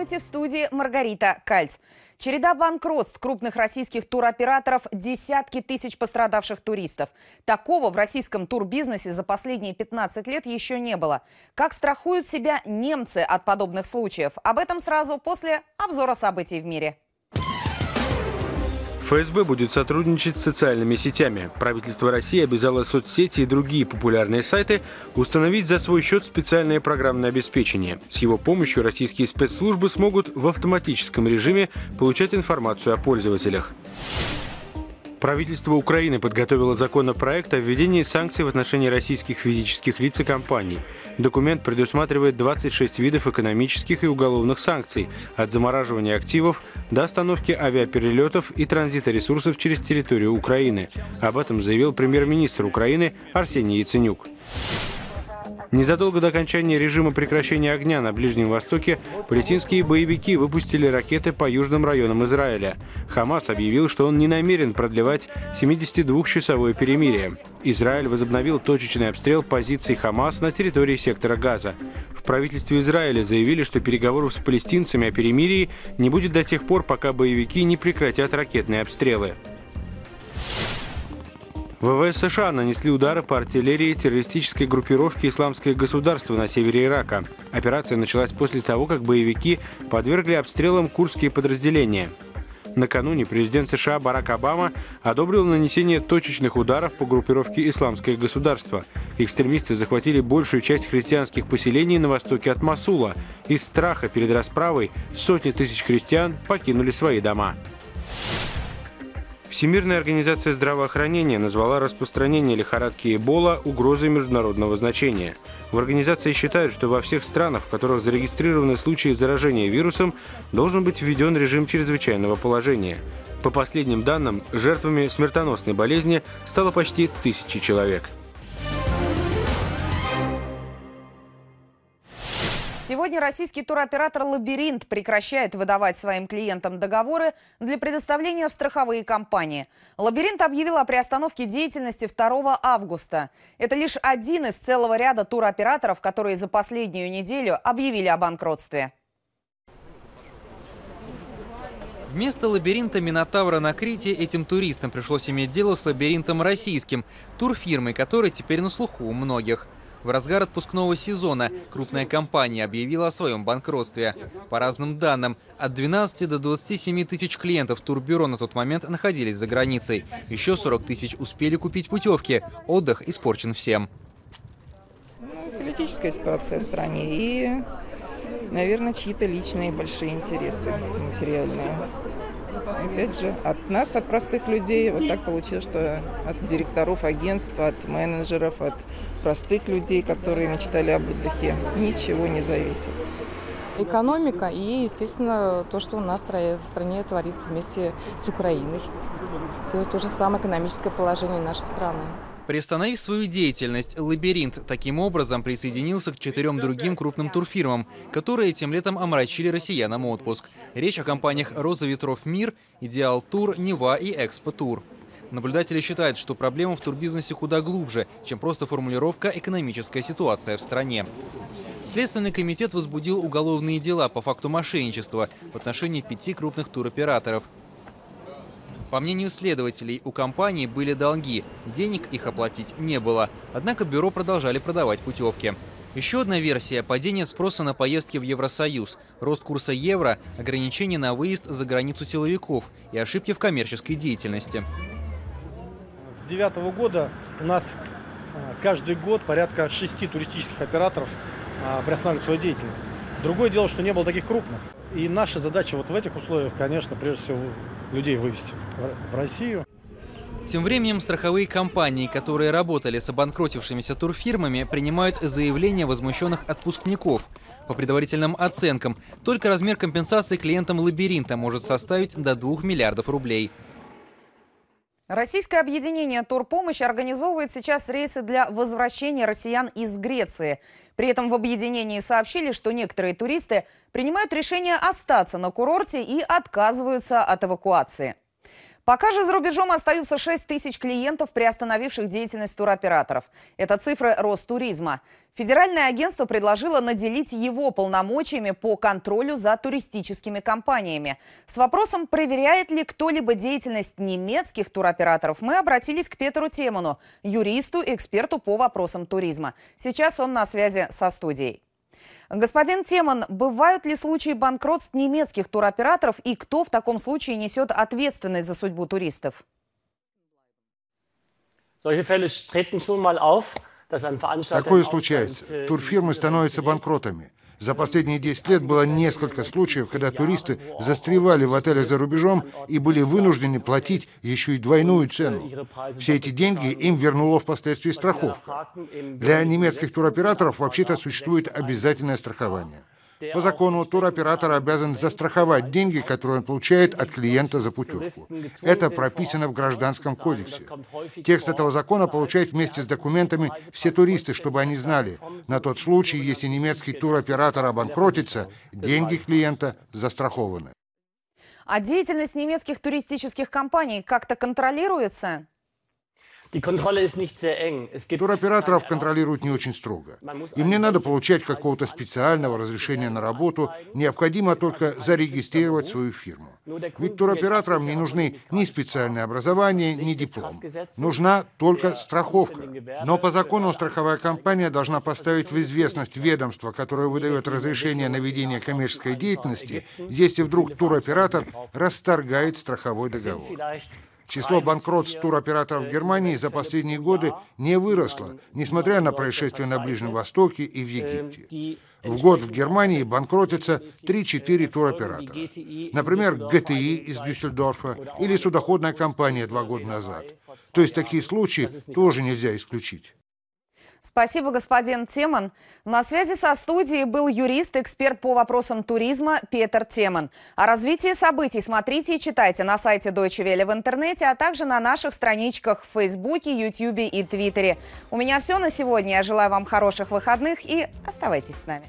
Здравствуйте, в студии Маргарита Кальц. Череда банкротств крупных российских туроператоров, десятки тысяч пострадавших туристов. Такого в российском турбизнесе за последние 15 лет еще не было. Как страхуют себя немцы от подобных случаев? Об этом сразу после обзора событий в мире. ФСБ будет сотрудничать с социальными сетями. Правительство России обязало соцсети и другие популярные сайты установить за свой счет специальное программное обеспечение. С его помощью российские спецслужбы смогут в автоматическом режиме получать информацию о пользователях. Правительство Украины подготовило законопроект о введении санкций в отношении российских физических лиц и компаний. Документ предусматривает 26 видов экономических и уголовных санкций, от замораживания активов до остановки авиаперелетов и транзита ресурсов через территорию Украины. Об этом заявил премьер-министр Украины Арсений Яценюк. Незадолго до окончания режима прекращения огня на Ближнем Востоке палестинские боевики выпустили ракеты по южным районам Израиля. Хамас объявил, что он не намерен продлевать 72-часовое перемирие. Израиль возобновил точечный обстрел позиций Хамас на территории сектора Газа. В правительстве Израиля заявили, что переговоров с палестинцами о перемирии не будет до тех пор, пока боевики не прекратят ракетные обстрелы. ВВС США нанесли удары по артиллерии террористической группировки «Исламское государство» на севере Ирака. Операция началась после того, как боевики подвергли обстрелам курдские подразделения. Накануне президент США Барак Обама одобрил нанесение точечных ударов по группировке «Исламское государство». Экстремисты захватили большую часть христианских поселений на востоке от Масула. Из страха перед расправой сотни тысяч христиан покинули свои дома. Всемирная организация здравоохранения назвала распространение лихорадки Эбола угрозой международного значения. В организации считают, что во всех странах, в которых зарегистрированы случаи заражения вирусом, должен быть введен режим чрезвычайного положения. По последним данным, жертвами смертоносной болезни стало почти тысячи человек – Сегодня российский туроператор «Лабиринт» прекращает выдавать своим клиентам договоры для предоставления в страховые компании. «Лабиринт» объявил о приостановке деятельности 2 августа. Это лишь один из целого ряда туроператоров, которые за последнюю неделю объявили о банкротстве. Вместо лабиринта Минотавра на Крите этим туристам пришлось иметь дело с лабиринтом российским, турфирмой, которая теперь на слуху у многих – в разгар отпускного сезона крупная компания объявила о своем банкротстве. По разным данным, от 12 до 27 тысяч клиентов турбюро на тот момент находились за границей. Еще 40 тысяч успели купить путевки. Отдых испорчен всем. Ну, политическая ситуация в стране и, наверное, чьи-то личные большие интересы материальные. Опять же, от нас, от простых людей, вот так получилось, что от директоров агентства, от менеджеров, от простых людей, которые мечтали об отдыхе, ничего не зависит. Экономика и, естественно, то, что у нас в стране творится вместе с Украиной. То же самое экономическое положение нашей страны. Приостановив свою деятельность, «Лабиринт» таким образом присоединился к четырем другим крупным турфирмам, которые этим летом омрачили россиянам отпуск. Речь о компаниях «Роза ветров Мир», «Идеал Тур», «Нева» и «Экспо Тур». Наблюдатели считают, что проблема в турбизнесе куда глубже, чем просто формулировка «экономическая ситуация в стране». Следственный комитет возбудил уголовные дела по факту мошенничества в отношении пяти крупных туроператоров – по мнению следователей, у компании были долги, денег их оплатить не было, однако бюро продолжали продавать путевки. Еще одна версия – падение спроса на поездки в Евросоюз, рост курса евро, ограничения на выезд за границу силовиков и ошибки в коммерческой деятельности. С 2009 года у нас а, каждый год порядка шести туристических операторов а, приостанавливают свою деятельность. Другое дело, что не было таких крупных. И наша задача вот в этих условиях, конечно, прежде всего людей вывести в Россию. Тем временем страховые компании, которые работали с обанкротившимися турфирмами, принимают заявления возмущенных отпускников. По предварительным оценкам, только размер компенсации клиентам «Лабиринта» может составить до 2 миллиардов рублей. Российское объединение «Турпомощь» организовывает сейчас рейсы для возвращения россиян из Греции. При этом в объединении сообщили, что некоторые туристы принимают решение остаться на курорте и отказываются от эвакуации. Пока же за рубежом остаются 6 тысяч клиентов, приостановивших деятельность туроператоров. Это цифры Ростуризма. Федеральное агентство предложило наделить его полномочиями по контролю за туристическими компаниями. С вопросом, проверяет ли кто-либо деятельность немецких туроператоров, мы обратились к Петру Теману, юристу эксперту по вопросам туризма. Сейчас он на связи со студией. Господин Теман, бывают ли случаи банкротств немецких туроператоров и кто в таком случае несет ответственность за судьбу туристов? Такое случается. Турфирмы становятся банкротами. За последние 10 лет было несколько случаев, когда туристы застревали в отелях за рубежом и были вынуждены платить еще и двойную цену. Все эти деньги им вернула впоследствии страховка. Для немецких туроператоров вообще-то существует обязательное страхование. По закону туроператор обязан застраховать деньги, которые он получает от клиента за путевку. Это прописано в Гражданском кодексе. Текст этого закона получают вместе с документами все туристы, чтобы они знали, на тот случай, если немецкий туроператор обанкротится, деньги клиента застрахованы. А деятельность немецких туристических компаний как-то контролируется? Туроператоров контролируют не очень строго. Им не надо получать какого-то специального разрешения на работу, необходимо только зарегистрировать свою фирму. Ведь туроператорам не нужны ни специальное образование, ни диплом. Нужна только страховка. Но по закону страховая компания должна поставить в известность ведомство, которое выдает разрешение на ведение коммерческой деятельности, если вдруг туроператор расторгает страховой договор. Число банкротств туроператоров в Германии за последние годы не выросло, несмотря на происшествия на Ближнем Востоке и в Египте. В год в Германии банкротятся 3-4 туроператора. Например, ГТИ из Дюссельдорфа или судоходная компания два года назад. То есть такие случаи тоже нельзя исключить. Спасибо, господин Теман. На связи со студией был юрист, эксперт по вопросам туризма Петр Теман. О развитии событий смотрите и читайте на сайте Deutsche Welle в интернете, а также на наших страничках в Фейсбуке, Ютьюбе и Твиттере. У меня все на сегодня. Я желаю вам хороших выходных и оставайтесь с нами.